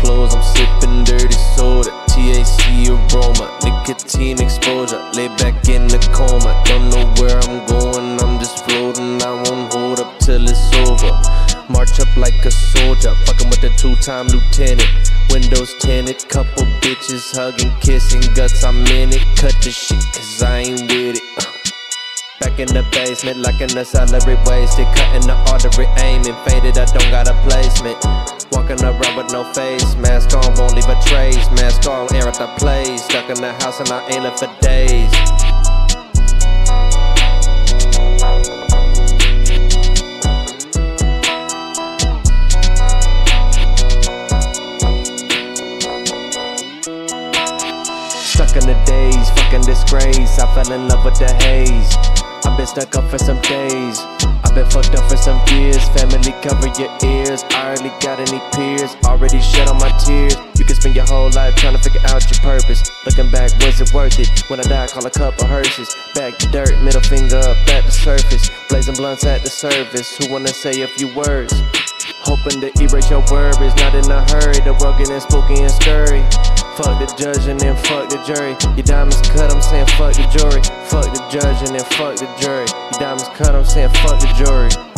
clothes, I'm sipping dirty soda. TAC aroma, nicotine exposure. Lay back in the coma, don't know where I'm going. I'm just floating, I won't hold up till it's over. March up like a soldier, fucking with a two time lieutenant. Windows tinted, couple bitches hugging, kissing, guts, I'm in it. Cut the shit, in the basement, in the salary wasted. Cutting the artery, aiming, faded, I don't got a placement. Walking around with no face, mask on, won't leave a trace. Mask on, air at the place. Stuck in the house and I ain't left for days. Stuck in the days, fucking disgrace. I fell in love with the haze. Stuck up for some days. I've been fucked up for some years. Family, cover your ears. I hardly got any peers. Already shed on my tears. You can spend your whole life trying to figure out your purpose. Looking back, was it worth it? When I die, call a couple hearses. Back to dirt, middle finger up at the surface. Blazing blunts at the service. Who wanna say a few words? Hoping to erase your worries, not in a hurry. The world getting spooky and scurry. Fuck the judge and then fuck the jury. Your diamonds cut, I'm saying fuck the jury. Fuck the judge and then fuck the jury. Cut, I'm saying fuck the jury.